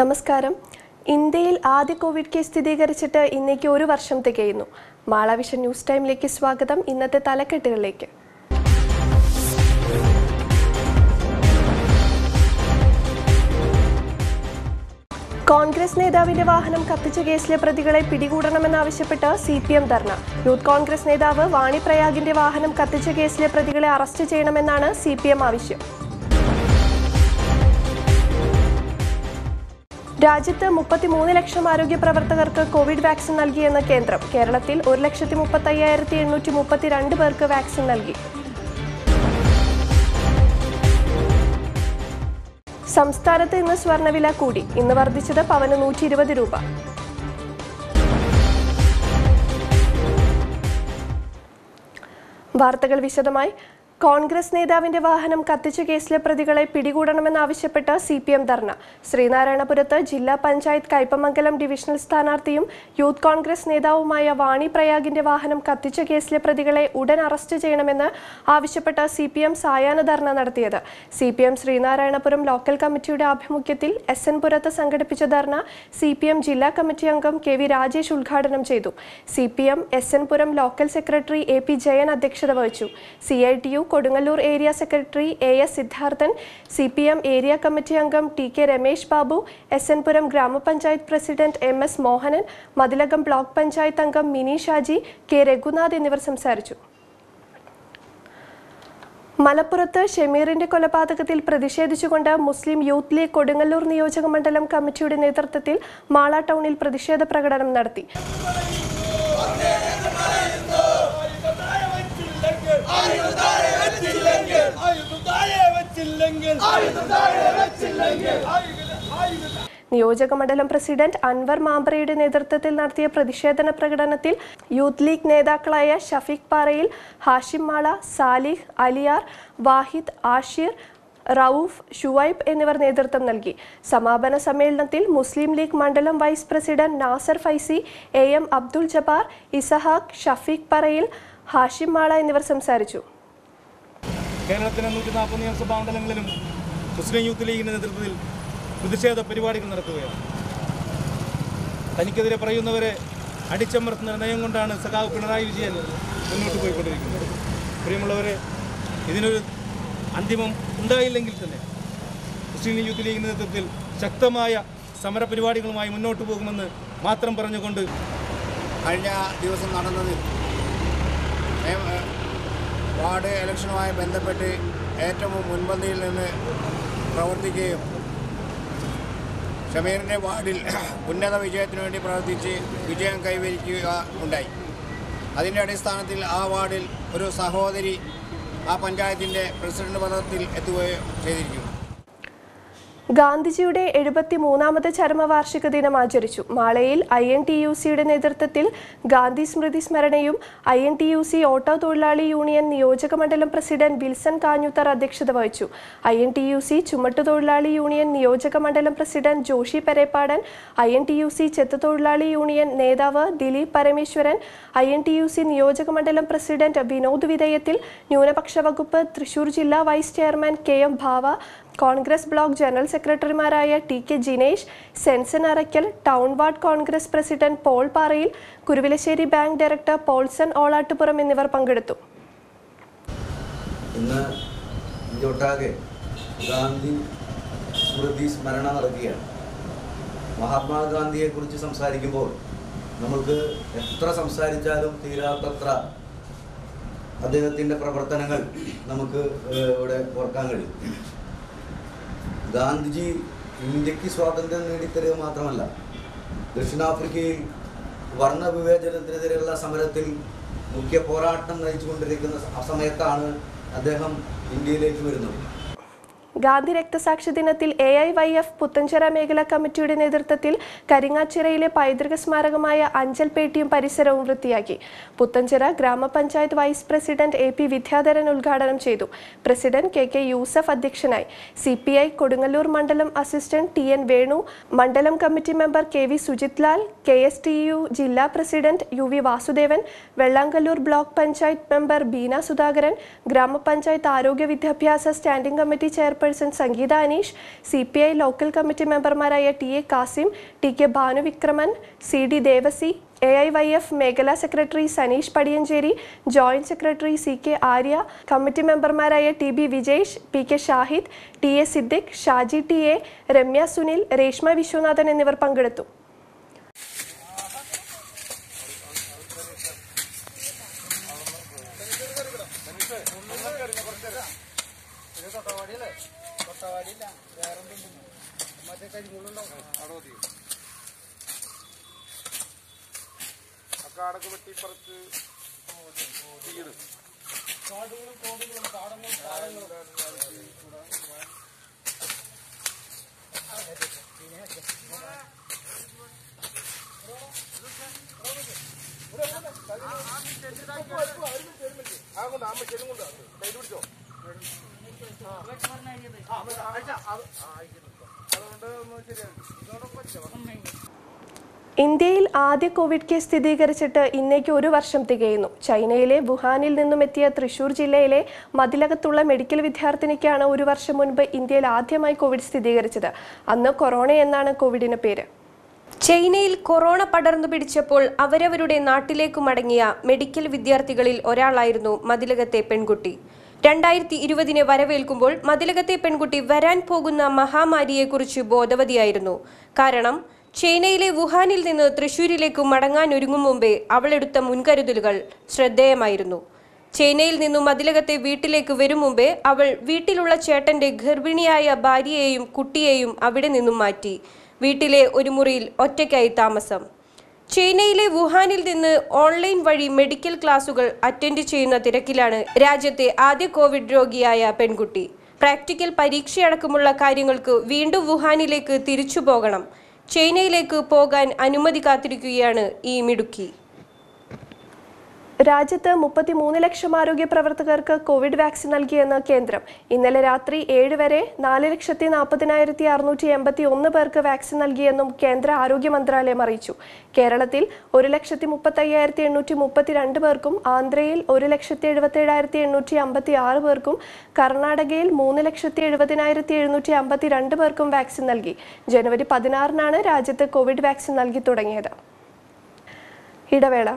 നമസ്കാരം. ഇന്ത്യയിൽ ആദ്യ കോവിഡ് കേസ് സ്ഥിരീകരിച്ചിട്ട് ഇന്നേക്ക് ഒരു വർഷം തികയുന്നു. മാളാവിഷൻ ന്യൂസ് ടൈമിലേക്ക് സ്വാഗതം. ഇന്നത്തെ തലക്കെട്ടുകളിലേക്ക് കോൺഗ്രസ് നേതാവിന്റെ വാഹനം കത്തിച്ച കേസിലെ പ്രതികളെ പിടികൂടണമെന്നാവശ്യപ്പെട്ട് സി പി എം ധർണ. യൂത്ത് കോൺഗ്രസ് നേതാവ് വാണി പ്രയാഗിന്റെ വാഹനം കത്തിച്ച കേസിലെ പ്രതികളെ അറസ്റ്റ് ചെയ്യണമെന്നാണ് സി പി എം ആവശ്യം. രാജ്യത്ത് മുപ്പത്തിമൂന്ന് ലക്ഷം ആരോഗ്യ പ്രവർത്തകർക്ക് കോവിഡ് വാക്സിൻ നൽകിയെന്ന് കേന്ദ്രം. കേരളത്തിൽ ഒരു ലക്ഷത്തി മുപ്പത്തി അയ്യായിരത്തി എണ്ണൂറ്റി മുപ്പത്തിരണ്ട് പേർക്ക് വാക്സിൻ നൽകി. സംസ്ഥാനത്ത് ഇന്ന് സ്വർണവില കൂടി. ഇന്ന് വർദ്ധിച്ചത് പവന് നൂറ്റി ഇരുപത് രൂപ. വാർത്തകൾ വിശദമായി. കോൺഗ്രസ് നേതാവിന്റെ വാഹനം കത്തിച്ച കേസിലെ പ്രതികളെ പിടികൂടണമെന്നാവശ്യപ്പെട്ട് സി പി എം ധർണ. ശ്രീനാരായണപുരത്ത് ജില്ലാ പഞ്ചായത്ത് കയ്പമംഗലം ഡിവിഷണൽ സ്ഥാനാർത്ഥിയും യൂത്ത് കോൺഗ്രസ് നേതാവുമായ വാണി പ്രയാഗിന്റെ വാഹനം കത്തിച്ച കേസിലെ പ്രതികളെ ഉടൻ അറസ്റ്റ് ചെയ്യണമെന്ന് ആവശ്യപ്പെട്ട് സി പി എം സായാഹ്ന ധർണ നടത്തിയത്. C P M Sreenarayanapuram local കമ്മിറ്റിയുടെ ആഭിമുഖ്യത്തിൽ എസ് എൻ പുരത്ത് സംഘടിപ്പിച്ച ധർണ സി പി എം ജില്ലാ കമ്മിറ്റി അംഗം കെ വി രാജേഷ് ഉദ്ഘാടനം ചെയ്തു. C P M S N Puram local secretary A P Jayan അധ്യക്ഷത വഹിച്ചു. C I T U Kodungallur area secretary A S Siddharthan C P M area committee അംഗം T K Ramesh Babu S N Puram ഗ്രാമപഞ്ചായത്ത് president M S Mohanan Mathilakam block panchayat അംഗം Mini Shaji K Raghunath എന്നിവർ സംസാരിച്ചു. മലപ്പുറത്ത് ഷെമീറിന്റെ കൊലപാതകത്തിൽ പ്രതിഷേധിച്ചുകൊണ്ട് മുസ്ലിം യൂത്ത് ലീഗ് കൊടുങ്ങല്ലൂർ നിയോജക മണ്ഡലം കമ്മിറ്റിയുടെ നേതൃത്വത്തിൽ മാള ടൗണിൽ പ്രതിഷേധ പ്രകടനം നടത്തി. നിയോജക മണ്ഡലം പ്രസിഡന്റ് അൻവർ മാമ്പ്രയുടെ നേതൃത്വത്തിൽ നടത്തിയ പ്രതിഷേധന പ്രകടനത്തിൽ യൂത്ത് ലീഗ് നേതാക്കളായ ഷഫീഖ് പാറയിൽ ഹാഷിം മാള സാലിഹ് അലിയാർ വാഹിദ് ആഷിർ റൌഫ് ഷുവൈബ് എന്നിവർ നേതൃത്വം നൽകി. സമാപന സമ്മേളനത്തിൽ മുസ്ലിം ലീഗ് മണ്ഡലം vice president Nasar Faizy A M Abdul Jabbar Ishaq Shafeeq Parayil Hashim Mala എന്നിവർ സംസാരിച്ചു. കേരളത്തിലെ നൂറ്റി നാൽപ്പത് നിയമസഭാ മണ്ഡലങ്ങളിലും മുസ്ലിം യൂത്ത് ലീഗിന്റെ നേതൃത്വത്തിൽ പ്രതിഷേധ പരിപാടികൾ നടക്കുകയാണ് തനിക്കെതിരെ പറയുന്നവരെ അടിച്ചമർത്തുന്ന നയം കൊണ്ടാണ് സഖാവ് പിണറായി വിജയൻ മുന്നോട്ട് പോയിക്കൊണ്ടിരിക്കുന്നത്. പ്രിയമുള്ളവരെ ഇതിനൊരു അന്തിമം ഉണ്ടായില്ലെങ്കിൽ തന്നെ മുസ്ലിം യൂത്ത് ലീഗിന്റെ നേതൃത്വത്തിൽ ശക്തമായ സമരപരിപാടികളുമായി മുന്നോട്ട് പോകുമെന്ന് മാത്രം പറഞ്ഞുകൊണ്ട് കഴിഞ്ഞ ദിവസം നടന്നതിൽ നിയമ- വാർഡ് ഇലക്ഷനുമായി ബന്ധപ്പെട്ട് ഏറ്റവും മുൻപന്തിയിൽ നിന്ന് പ്രവർത്തിക്കുകയും ഷമീറിന്റെ വാർഡിൽ ഉന്നത വിജയത്തിനു വേണ്ടി പ്രവർത്തിച്ച് വിജയം കൈവരിക്കുക ഉണ്ടായി. അതിന്റെ അടിസ്ഥാനത്തിൽ ആ വാർഡിൽ ഒരു സഹോദരി ആ പഞ്ചായത്തിന്റെ പ്രസിഡന്റ് പദത്തിൽ എത്തുകയും ചെയ്തിരിക്കുന്നു ഗാന്ധിജിയുടെ എഴുപത്തി മൂന്നാമത് ചരമവാർഷിക ദിനം ആചരിച്ചു. മാളയിൽ ഐ എൻ ടി യു സിയുടെ നേതൃത്വത്തിൽ ഗാന്ധി സ്മൃതി സ്മരണയും I N T U C auto തൊഴിലാളി യൂണിയൻ നിയോജക മണ്ഡലം പ്രസിഡന്റ് വിൽസൺ കാഞ്ഞൂത്തർ അധ്യക്ഷത വഹിച്ചു. I N T U C ചുമട്ടുതൊഴിലാളി union നിയോജക മണ്ഡലം president Joshi Pereppadan I N T U C ചെത്തുതൊഴിലാളി union നേതാവ് Dileep Parameswaran I N T U C നിയോജക മണ്ഡലം പ്രസിഡന്റ് വിനോദ് വിധേയത്തിൽ ന്യൂനപക്ഷ വകുപ്പ് തൃശൂർ ജില്ലാ vice chairman K M Bhava congress block general സെക്രട്ടറിമാരായ T K Jinesh Senson Arakkal town ward congress president Paul Parayil Kuruvilassery bank director Polson Olattupuram എന്നിവർ പങ്കെടുത്തു. ഇന്ന് ഇന്ത്യയൊട്ടാകെ ഗാന്ധി സ്മൃതി സ്മരണ നടക്കുകയാണ് മഹാത്മാഗാന്ധിയെക്കുറിച്ച് സംസാരിക്കുമ്പോൾ നമുക്ക് എത്ര സംസാരിച്ചാലും തീരാത്തത്ര അദ്ദേഹത്തിന്റെ പ്രവർത്തനങ്ങൾ നമുക്ക് ഇവിടെ ഓർക്കാൻ കഴിയും. ഗാന്ധിജി ഇന്ത്യയ്ക്ക് സ്വാതന്ത്ര്യം നേടിത്തരിക മാത്രമല്ല ദക്ഷിണാഫ്രിക്കയിൽ വർണവിവേചനത്തിനെതിരെയുള്ള സമരത്തിൽ മുഖ്യ പോരാട്ടം നയിച്ചുകൊണ്ടിരിക്കുന്ന സമയത്താണ് അദ്ദേഹം ഇന്ത്യയിലേക്ക് വരുന്നത്. ഗാന്ധി രക്തസാക്ഷി ദിനത്തിൽ A I Y F Puthenchira മേഖലാ കമ്മിറ്റിയുടെ നേതൃത്വത്തിൽ കരിങ്ങാച്ചിറയിലെ പൈതൃക സ്മാരകമായ അഞ്ചൽപേട്ടിയും പരിസരവും വൃത്തിയാക്കി. പുത്തഞ്ചിറ ഗ്രാമപഞ്ചായത്ത് vice president A P Vidyadharan ഉദ്ഘാടനം ചെയ്തു. പ്രസിഡന്റ് കെ കെ യൂസഫ് അധ്യക്ഷനായി. സി പി ഐ കൊടുങ്ങല്ലൂർ മണ്ഡലം അസിസ്റ്റന്റ് ടി എൻ വേണു മണ്ഡലം committee member K V Sujith Lal K S T U ജില്ലാ president U V Vasudevan Vellangallur block panchayat member Beena Sudhakaran ഗ്രാമപഞ്ചായത്ത് ആരോഗ്യ വിദ്യാഭ്യാസ standing committee chairperson chairperson Sangeetha Aneesh C P I local committee മെമ്പർമാരായ T A Kasim T K Bhanuvikraman C D Devasi A I Y F മേഖലാ secretary Saneesh Padiyanchery joint secretary C K Arya committee മെമ്പർമാരായ T B Vijesh P K Shahid T A Siddique Shaji T A Ramya Sunil Reshma Viswanathan എന്നിവർ പങ്കെടുത്തു. കൊട്ടവാടിയല്ലേ കൊട്ടവാടിയില്ല വേറെ എന്തെങ്കിലും മറ്റേ കരിമുള്ളുണ്ടാവും അവിടെ മതി കാടൊക്കെ കാടുകളും കോടുകളും കാടങ്ങളും ആ കൊണ്ട് ആമ്മ ശരി കൊണ്ട് കൈ പിടിച്ചോ ഇന്ത്യയിൽ ആദ്യ കോവിഡ് കേസ് സ്ഥിരീകരിച്ചിട്ട് ഇന്നേക്ക് ഒരു വർഷം തികയുന്നു. ചൈനയിലെ വുഹാനിൽ നിന്നും എത്തിയ തൃശൂർ ജില്ലയിലെ മതിലകത്തുള്ള മെഡിക്കൽ വിദ്യാർത്ഥിനിക്കാണ് ഒരു വർഷം മുൻപ് ഇന്ത്യയിൽ ആദ്യമായി കോവിഡ് സ്ഥിരീകരിച്ചത്. അന്ന് കൊറോണ എന്നാണ് കോവിഡിന് പേര്. ചൈനയിൽ കൊറോണ പടർന്നു പിടിച്ചപ്പോൾ അവരവരുടെ നാട്ടിലേക്കു മടങ്ങിയ മെഡിക്കൽ വിദ്യാർത്ഥികളിൽ ഒരാളായിരുന്നു മതിലകത്തെ പെൺകുട്ടി. രണ്ടായിരത്തി ഇരുപതിനെ വരവേൽക്കുമ്പോൾ മതിലകത്തെ പെൺകുട്ടി വരാൻ പോകുന്ന മഹാമാരിയെക്കുറിച്ച് ബോധവതിയായിരുന്നു. കാരണം ചൈനയിലെ വുഹാനിൽ നിന്ന് തൃശൂരിലേക്ക് മടങ്ങാൻ ഒരുങ്ങും മുമ്പേ അവളെടുത്ത മുൻകരുതലുകൾ ശ്രദ്ധേയമായിരുന്നു. ചൈനയിൽ നിന്നും മതിലകത്തെ വീട്ടിലേക്ക് വരും മുമ്പേ അവൾ വീട്ടിലുള്ള ചേട്ടന്റെ ഗർഭിണിയായ ഭാര്യയെയും കുട്ടിയെയും അവിടെ നിന്നും മാറ്റി. വീട്ടിലെ ഒരു മുറിയിൽ ഒറ്റയ്ക്കായി താമസം. ചൈനയിലെ വുഹാനിൽ നിന്ന് ഓൺലൈൻ വഴി മെഡിക്കൽ ക്ലാസുകൾ അറ്റൻഡ് ചെയ്യുന്ന തിരക്കിലാണ് രാജ്യത്തെ ആദ്യ കോവിഡ് രോഗിയായ പെൺകുട്ടി. പ്രാക്ടിക്കൽ പരീക്ഷയടക്കമുള്ള കാര്യങ്ങൾക്ക് വീണ്ടും വുഹാനിലേക്ക് തിരിച്ചു പോകണം. ചൈനയിലേക്ക് പോകാൻ അനുമതി കാത്തിരിക്കുകയാണ് ഈ മിടുക്കി. രാജ്യത്ത് മുപ്പത്തിമൂന്ന് ലക്ഷം ആരോഗ്യ പ്രവർത്തകർക്ക് കോവിഡ് വാക്സിൻ നൽകിയെന്ന് കേന്ദ്രം. ഇന്നലെ രാത്രി ഏഴ് വരെ നാല് ലക്ഷത്തി നാൽപ്പതിനായിരത്തി അറുന്നൂറ്റി എൺപത്തി ഒന്ന് പേർക്ക് വാക്സിൻ നൽകിയെന്നും കേന്ദ്ര ആരോഗ്യ മന്ത്രാലയം അറിയിച്ചു. കേരളത്തിൽ ഒരു ലക്ഷത്തി മുപ്പത്തി അയ്യായിരത്തി എണ്ണൂറ്റി മുപ്പത്തിരണ്ട് പേർക്കും ആന്ധ്രയിൽ ഒരു ലക്ഷത്തി എഴുപത്തി ഏഴായിരത്തി എണ്ണൂറ്റി അമ്പത്തി ആറ് പേർക്കും കർണാടകയിൽ മൂന്ന് ലക്ഷത്തി എഴുപതിനായിരത്തി എഴുന്നൂറ്റി അമ്പത്തി രണ്ട് പേർക്കും വാക്സിൻ നൽകി. ജനുവരി പതിനാറിനാണ് രാജ്യത്ത് കോവിഡ് വാക്സിൻ നൽകി തുടങ്ങിയത്. ഇടവേള.